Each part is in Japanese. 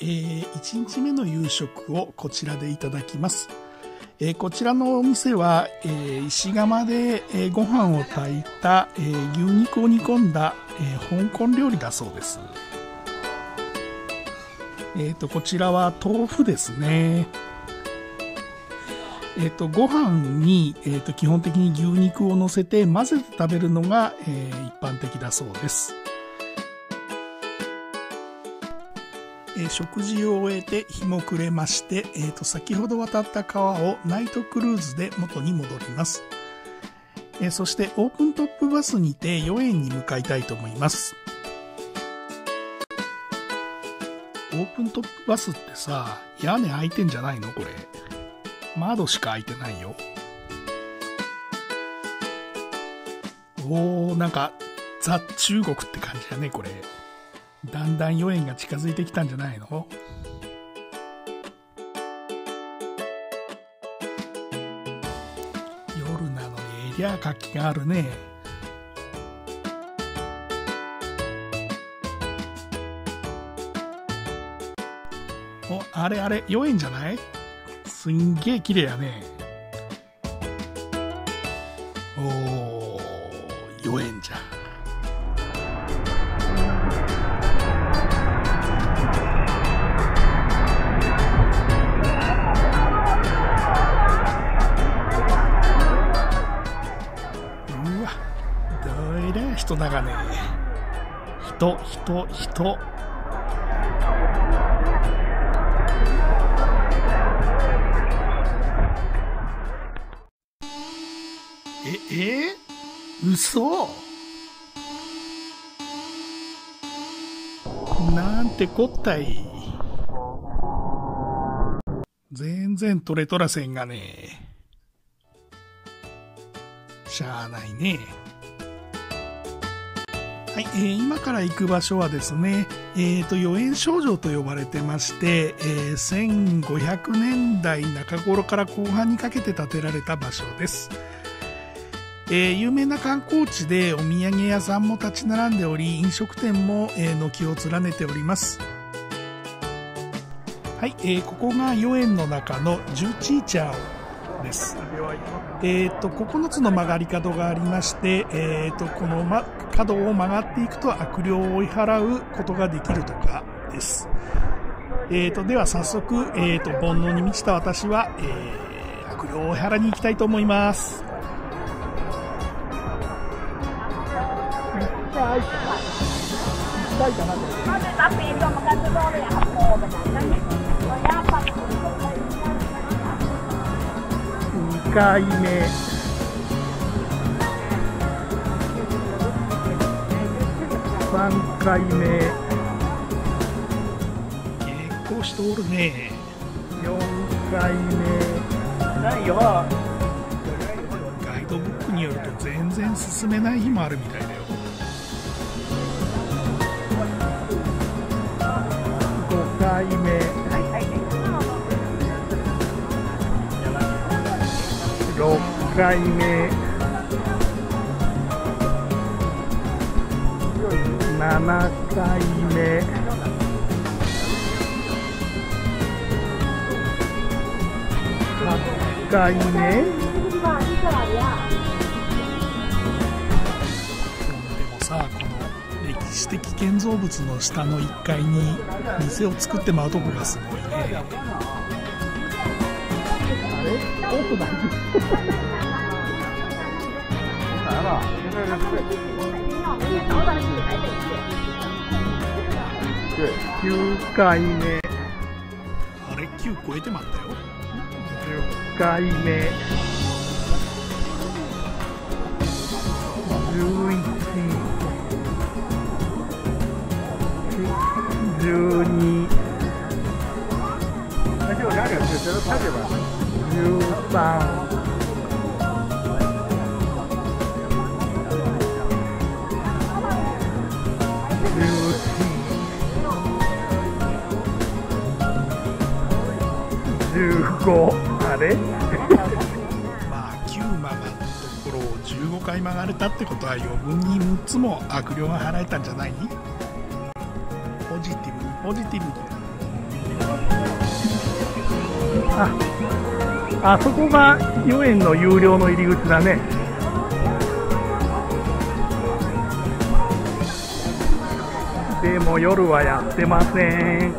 えー、1日目の夕食をこちらでいただきます。えーこちらのお店は、えー石窯で、えーご飯を炊いた、えー牛肉を煮込んだ、えー香港料理だそうです。えーと、こちらは豆腐ですね。えーと、ご飯に、えーと、基本的に牛肉を乗せて混ぜて食べるのが、えー一般的だそうです。えー食事を終えて日も暮れまして、えーと先ほど渡った川をナイトクルーズで元に戻ります、えーそしてオープントップバスにて4園に向かいたいと思います。オープントップバスってさ屋根開いてんじゃないの？これ。窓しか開いてないよ。おーなんかザ中国って感じだねこれだんだん4円が近づいてきたんじゃないの？夜なのにエリア活気があるね。おあれあれ4円じゃない？すんげえ綺麗やね。おー4円じゃ。う人だがね。人人人。ええ？嘘？なんてこったい。全然取れとらせんがね。しゃあないね。はい、えー今から行く場所はですね、えーと、四円少女と呼ばれてまして、えー1500年代中頃から後半にかけて建てられた場所です。えー有名な観光地でお土産屋さんも立ち並んでおり、飲食店も、えー軒を連ねております。はい、えーここが四円の中のジュチーチャオです。えー、と9つの曲がり角がありまして、えー、とこの、ま、角を曲がっていくと悪霊を追い払うことができるとかです、えー、とでは早速、えー、と煩悩に満ちた私は、えー悪霊を追い払いに行きたいと思います。2回目3回目。結構人おるね。4回目。ないよ。ガイドブックによると全然進めない日もあるみたいだよ。5回目。6回目7回目。8回目。でもさこの歴史的建造物の下の1階に店を作ってまうとこがすごいね。あれ？多くない9回目あれ9超えてまったよ。10回目。11 12 1315あれ？まあ9曲がるところを15回曲がれたってことは余分に6つも悪霊が払えたんじゃない？ポジティブにポジティブ。にあそこが遊園の有料の入り口だね。でも夜はやってません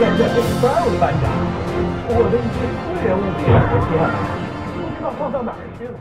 这这这十二位班长，我的一些私人物品不见了，不知道放到哪儿去了。